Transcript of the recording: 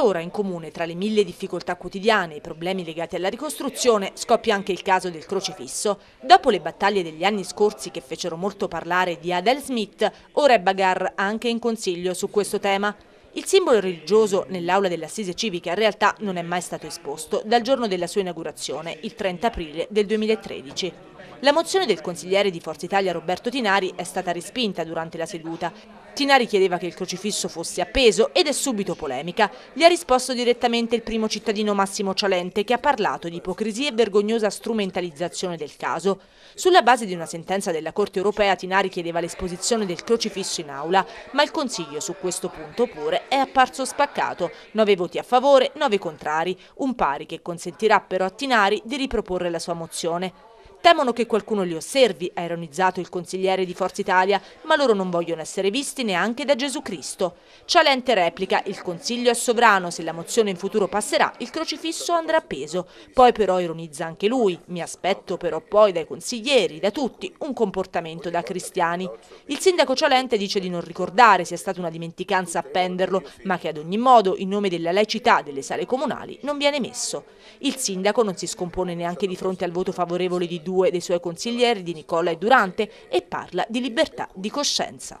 Ora in comune, tra le mille difficoltà quotidiane e i problemi legati alla ricostruzione, scoppia anche il caso del crocifisso. Dopo le battaglie degli anni scorsi che fecero molto parlare di Adele Smith, ora è Bagar anche in consiglio su questo tema. Il simbolo religioso nell'aula dell'Assise Civica in realtà non è mai stato esposto dal giorno della sua inaugurazione, il 30 aprile del 2013. La mozione del consigliere di Forza Italia Roberto Tinari è stata respinta durante la seduta. Tinari chiedeva che il crocifisso fosse appeso ed è subito polemica. Gli ha risposto direttamente il primo cittadino Massimo Cialente che ha parlato di ipocrisia e vergognosa strumentalizzazione del caso. Sulla base di una sentenza della Corte europea Tinari chiedeva l'esposizione del crocifisso in aula, ma il Consiglio su questo punto pure è apparso spaccato. Nove voti a favore, nove contrari, un pari che consentirà però a Tinari di riproporre la sua mozione. Temono che qualcuno li osservi, ha ironizzato il consigliere di Forza Italia, ma loro non vogliono essere visti neanche da Gesù Cristo. Cialente replica, il consiglio è sovrano, se la mozione in futuro passerà, il crocifisso andrà appeso. Poi però ironizza anche lui, mi aspetto però poi dai consiglieri, da tutti, un comportamento da cristiani. Il sindaco Cialente dice di non ricordare sia stata una dimenticanza appenderlo, ma che ad ogni modo, in nome della laicità delle sale comunali, non viene messo. Il sindaco non si scompone neanche di fronte al voto favorevole di due dei suoi consiglieri, di Nicola e Durante, e parla di libertà di coscienza.